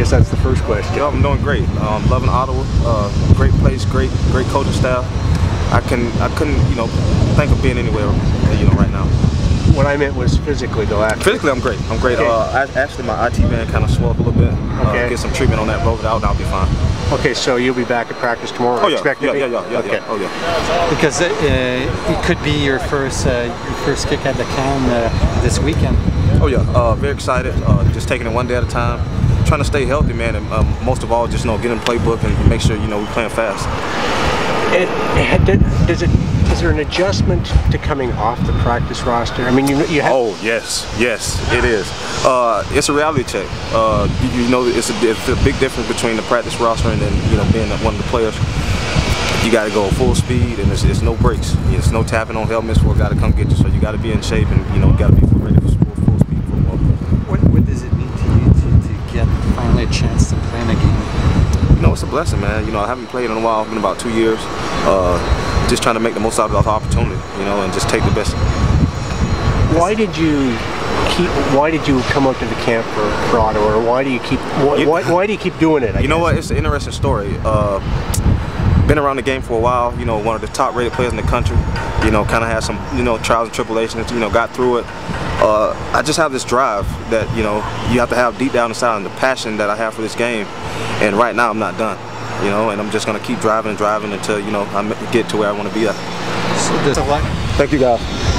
guess that's the first question. Yeah, I'm doing great. Um, loving Ottawa. Uh, great place, great, great coaching staff. I can, I couldn't, you know, think of being anywhere, you know, right now. What I meant was physically, though. Actually. Physically, I'm great. I'm great. Okay. Uh, I, actually, my IT band kind of swelled a little bit. Okay. Uh, get some treatment on that, broke it out, and I'll be fine. Okay, so you'll be back at practice tomorrow. Oh yeah, expect yeah, be? yeah, yeah, yeah, Okay. yeah. Oh yeah. Because uh, it could be your first uh, your first kick at the can uh, this weekend. Oh yeah. Uh, very excited. Uh, just taking it one day at a time. Trying to stay healthy, man, and um, most of all, just you know, get in the playbook and make sure you know we're playing fast. It, it, does it? Is there an adjustment to coming off the practice roster? I mean, you you have. Oh yes, yes, it is. Uh, it's a reality check. Uh, you, you know, it's a, it's a big difference between the practice roster and then you know being one of the players. You got to go full speed, and it's, it's no breaks. It's no tapping on helmets a guy to come get you. So you got to be in shape, and you know, got to be ready blessing, man. You know, I haven't played in a while. It's been about two years. Uh, just trying to make the most out of the opportunity, you know, and just take the best. Why did you keep? Why did you come up to the camp for, for? Or why do you keep? Why, why, why do you keep doing it? I You know what? It's an interesting story. Uh, been around the game for a while. You know, one of the top-rated players in the country. You know, kind of had some you know trials and tribulations. You know, got through it. Uh, I just have this drive that you know you have to have deep down inside, and the passion that I have for this game. And right now, I'm not done. You know, and I'm just gonna keep driving and driving until you know I get to where I want to be at. So there's a lot. Thank you, guys.